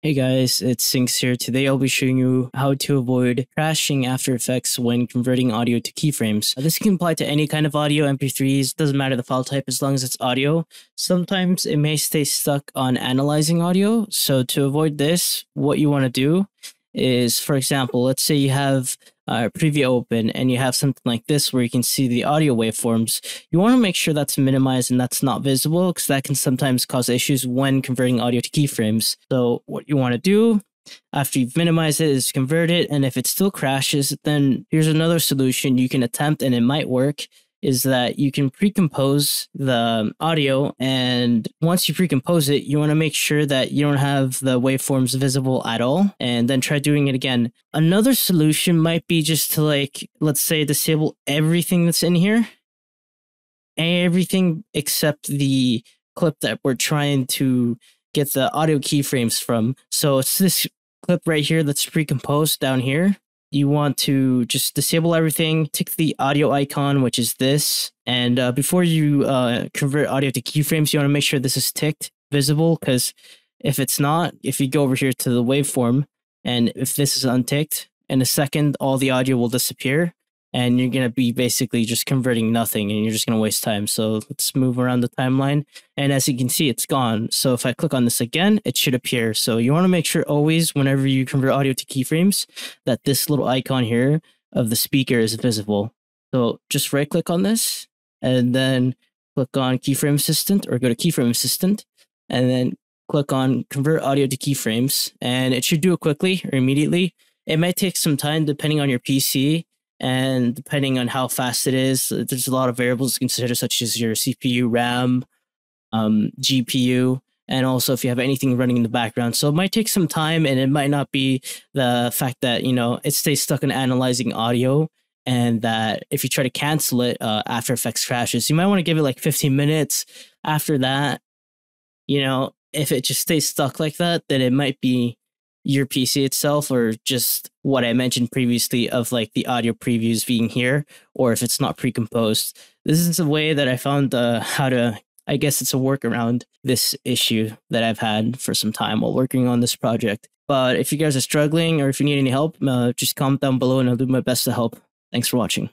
Hey guys, it's SyncZz here. Today I'll be showing you how to avoid crashing After Effects when converting audio to keyframes. This can apply to any kind of audio, MP3s, doesn't matter the file type as long as it's audio. Sometimes it may stay stuck on analyzing audio. So to avoid this, what you want to do is, for example, let's say you have uh, preview open and you have something like this where you can see the audio waveforms, you want to make sure that's minimized and that's not visible because that can sometimes cause issues when converting audio to keyframes. So what you want to do after you've minimized it is convert it. And if it still crashes, then here's another solution you can attempt and it might work is that you can pre-compose the audio and once you pre-compose it you want to make sure that you don't have the waveforms visible at all and then try doing it again. Another solution might be just to like let's say disable everything that's in here. Everything except the clip that we're trying to get the audio keyframes from. So it's this clip right here that's pre-composed down here you want to just disable everything, tick the audio icon, which is this. And uh, before you uh, convert audio to keyframes, you want to make sure this is ticked, visible, because if it's not, if you go over here to the waveform, and if this is unticked, in a second, all the audio will disappear and you're going to be basically just converting nothing and you're just going to waste time. So let's move around the timeline. And as you can see, it's gone. So if I click on this again, it should appear. So you want to make sure always, whenever you convert audio to keyframes, that this little icon here of the speaker is visible. So just right click on this and then click on keyframe assistant or go to keyframe assistant and then click on convert audio to keyframes and it should do it quickly or immediately. It might take some time depending on your PC and depending on how fast it is, there's a lot of variables to consider, such as your CPU, RAM, um, GPU, and also if you have anything running in the background. So it might take some time, and it might not be the fact that you know it stays stuck in analyzing audio, and that if you try to cancel it, uh, After Effects crashes. You might want to give it like 15 minutes. After that, you know, if it just stays stuck like that, then it might be your PC itself or just what I mentioned previously of like the audio previews being here or if it's not pre-composed. This is a way that I found uh, how to I guess it's a workaround this issue that I've had for some time while working on this project. But if you guys are struggling or if you need any help, uh, just comment down below and I'll do my best to help. Thanks for watching.